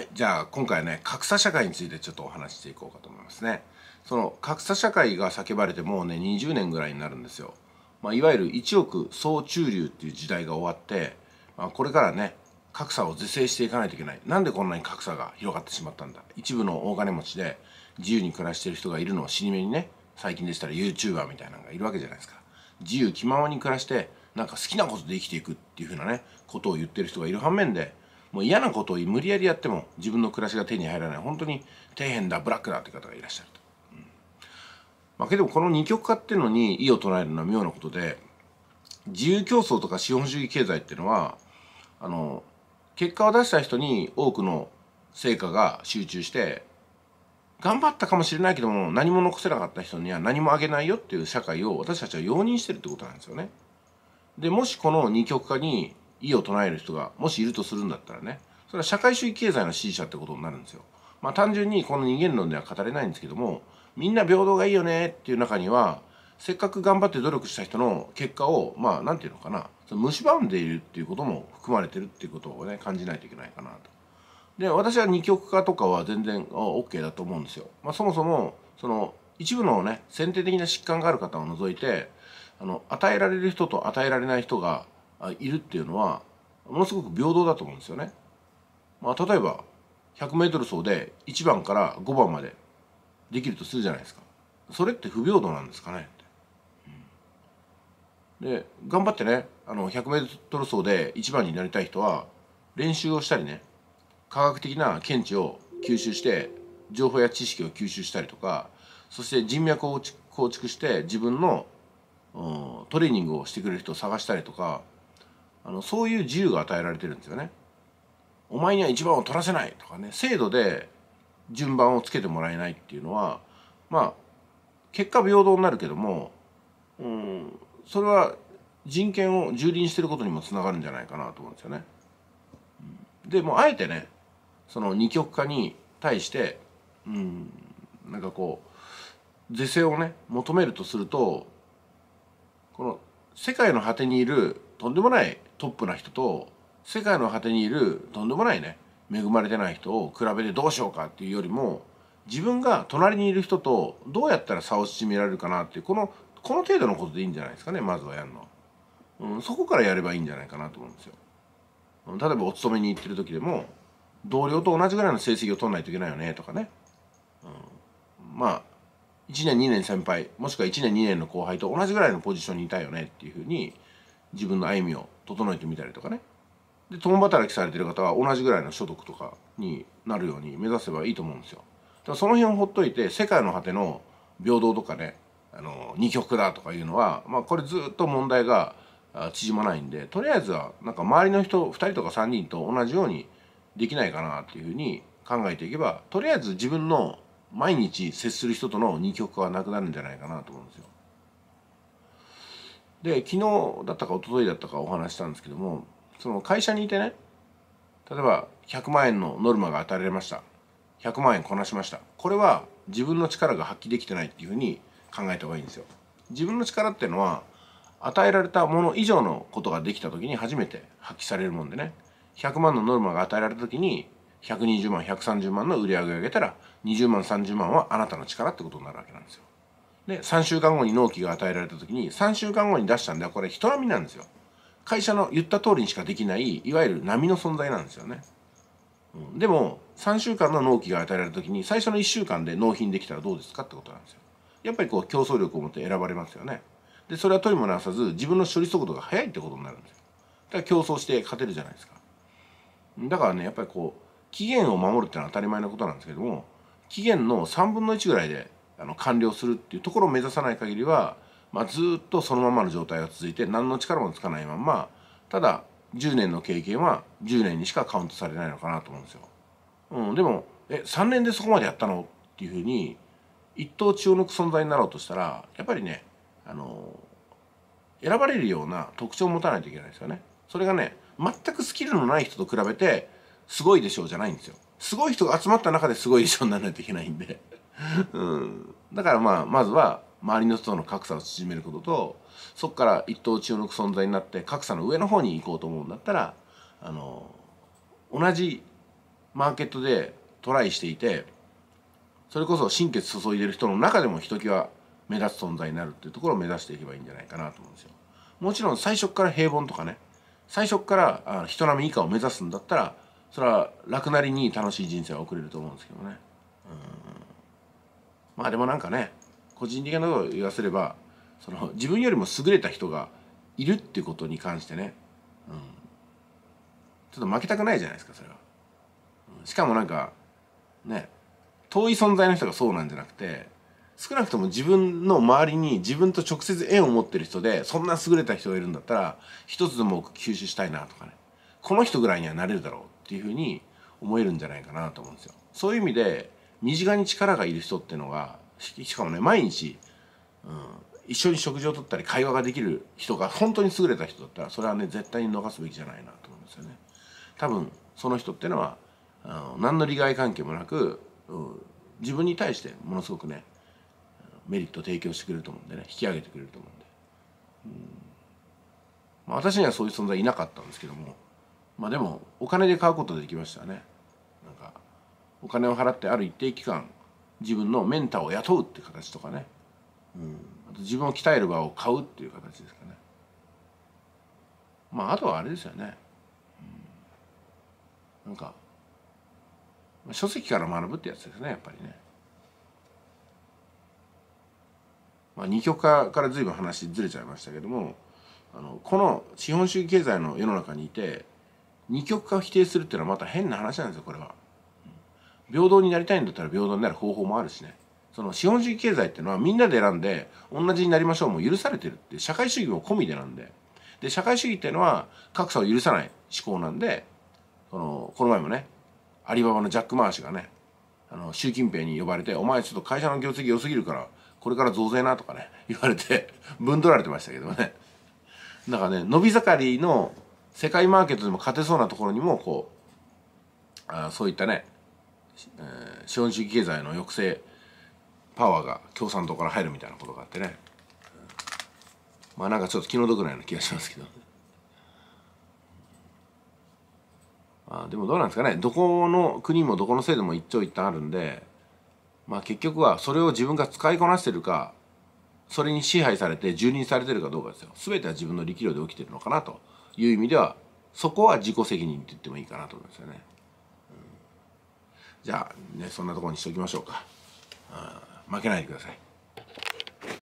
はい、じゃあ今回はね格差社会についてちょっとお話していこうかと思いますね。その格差社会が叫ばれてもうね20年ぐらいになるんですよ。まあ、いわゆる一億総中流っていう時代が終わって、まあ、これからね格差を是正していかないといけないなんでこんなに格差が広がってしまったんだ一部の大金持ちで自由に暮らしてる人がいるのを尻目にね最近でしたら YouTuber みたいなのがいるわけじゃないですか自由気ままに暮らしてなんか好きなことで生きていくっていうふうなねことを言ってる人がいる反面でもう嫌なことを無理やりやっても自分の暮らしが手に入らない本当に底辺だブラックだって方がいらっしゃると。うんまあ、けどこの二極化っていうのに異を唱えるのは妙なことで自由競争とか資本主義経済っていうのはあの結果を出した人に多くの成果が集中して頑張ったかもしれないけども何も残せなかった人には何もあげないよっていう社会を私たちは容認してるってことなんですよね。でもしこの二極化に異を唱える人がもしいるとするんだったらねそれは社会主義経済の支持者ってことになるんですよ。まあ単純にこの二元論では語れないんですけどもみんな平等がいいよねっていう中にはせっかく頑張って努力した人の結果をまあなんていうのかな蝕んでいるっていうことも含まれてるっていうことをね感じないといけないかなと。で私は二極化とかは全然 OK だと思うんですよ。まあ、そもそもその一部のね先天的な疾患がある方を除いてあの与えられる人と与えられない人がいるっていうのはものすごく平等だと思うんですよね。まあ、例えば 100m 走で1番から5番までできるとするじゃないですか。それって不平等なんですかねって。うん、で頑張ってねあの 100m 走で1番になりたい人は練習をしたりね科学的な見地を吸収して情報や知識を吸収したりとかそして人脈を構築して自分のトレーニングをしてくれる人を探したりとかあのそういう自由が与えられてるんですよね。お前には一番を取らせないとかね制度で順番をつけてもらえないっていうのはまあ結果平等になるけどもうんそれは人権を蹂躙してることにもつながるんじゃないかなと思うんですよね。でもあえてねその二極化に対してうんなんかこう是正をね求めるとするとこの世界の果てにいるとんでもないトップな人と世界の果てにいるとんでもないね恵まれてない人を比べてどうしようかっていうよりも自分が隣にいる人とどうやったら差を縮められるかなっていうこのこの程度のことでいいんじゃないですかねまずはやるの、うん、そこからやればいいんじゃないかなと思うんですよ。例えばお勤めに行ってる時でも同僚と同じぐらいの成績を取らないといけないよねとかね、うん、まあ1年2年先輩もしくは1年2年の後輩と同じぐらいのポジションにいたよねっていうふうに自分の歩みを整えてみたりとかねで共働きされてる方は同じぐらいの所得とかになるように目指せばいいと思うんですよ。だからその辺をほっといて世界の果ての平等とかねあの二極だとかいうのは、まあ、これずっと問題が縮まないんでとりあえずはなんか周りの人2人とか3人と同じようにできないかなっていうふうに考えていけばとりあえず自分の毎日接する人との二極化はなくなるんじゃないかなと思うんですよ。で昨日だったか一昨日だったかお話したんですけどもその会社にいてね例えば100万円のノルマが与えられました100万円こなしましたこれは自分の力が発揮できてないっていうふうに考えた方がいいんですよ。自分の力っていうのは与えられたもの以上のことができた時に初めて発揮されるもんでね100万のノルマが与えられた時に120万130万の売り上げを上げたら20万30万はあなたの力ってことになるわけなんですよ。で3週間後に納期が与えられた時に3週間後に出したんではこれ人並みなんですよ。会社の言った通りにしかできないいわゆる波の存在なんですよね。うん、でも3週間の納期が与えられた時に最初の1週間で納品できたらどうですかってことなんですよ。やっぱりこう競争力を持って選ばれますよね。でそれは取りもなさず自分の処理速度が速いってことになるんですよ。だから競争して勝てるじゃないですか。だからねやっぱりこう期限を守るってのは当たり前のことなんですけども期限の3分の1ぐらいであの完了するっていうところを目指さない限りは、まあ、ずっとそのままの状態が続いて何の力もつかないままただ10年の経験は10年にしかカウントされないのかなと思うんですよ。うん、でもえ3年でそこまでやったの？っていうふうに一等血を抜く存在になろうとしたらやっぱりねあの選ばれるような特徴を持たないといけないですよね。それがね全くスキルのない人と比べてすごいでしょうじゃないんですよ。すごい人が集まった中ですごいでしょうにならないといけないんで。うん。だからまあ、まずは周りの人との格差を縮めることと、そこから一等地を抜く存在になって格差の上の方に行こうと思うんだったら、あの、同じマーケットでトライしていてそれこそ心血注いでる人の中でもひときわ目立つ存在になるっていうところを目指していけばいいんじゃないかなと思うんですよ。もちろん最初から平凡とかね最初からあ人並み以下を目指すんだったらそれは楽なりに楽しい人生は送れると思うんですけどね。うんまあでもなんかね個人的なことを言わせればその自分よりも優れた人がいるっていうことに関してね、うん、ちょっと負けたくないじゃないですかそれは。しかもなんかね遠い存在の人がそうなんじゃなくて少なくとも自分の周りに自分と直接縁を持ってる人でそんな優れた人がいるんだったら一つでも多く吸収したいなとかねこの人ぐらいにはなれるだろうっていうふうに思えるんじゃないかなと思うんですよ。そういう意味で身近に力がいる人っていうのがしかもね毎日、うん、一緒に食事をとったり会話ができる人が本当に優れた人だったらそれはね絶対に逃すべきじゃないなと思うんですよね。多分その人っていうのはあの何の利害関係もなく、うん、自分に対してものすごくねメリット提供してくれると思うんでね引き上げてくれると思うんで、うん。まあ、私にはそういう存在いなかったんですけどもまあでもお金で買うことできましたね。お金を払ってある一定期間自分のメンターを雇うっていう形とかね、うん、あと自分を鍛える場を買うっていう形ですかね。まああとはあれですよね、うん、なんか書籍から学ぶってやつですねやっぱりね。まあ、二極化から随分話ずれちゃいましたけどもあのこの資本主義経済の世の中にいて二極化を否定するっていうのはまた変な話なんですよこれは。平等になりたいんだったら平等になる方法もあるしね。その資本主義経済っていうのはみんなで選んで同じになりましょうも許されてるって社会主義も込みでなんで。で社会主義っていうのは格差を許さない思考なんでそのこの前もねアリババのジャック・マー氏がねあの習近平に呼ばれて「お前ちょっと会社の業績良すぎるからこれから増税な」とかね言われてぶんどられてましたけどね。だからね伸び盛りの世界マーケットでも勝てそうなところにもこうあそういったねえ、資本主義経済の抑制パワーが共産党から入るみたいなことがあってね、まあなんかちょっと気の毒なような気がしますけど、あでもどうなんですかね。どこの国もどこの制度も一長一短あるんでまあ結局はそれを自分が使いこなしてるかそれに支配されて蹂躙されてるかどうかですよ。全ては自分の力量で起きてるのかなという意味ではそこは自己責任って言ってもいいかなと思いますよね。じゃあねそんなところにしておきましょうか。負けないでください。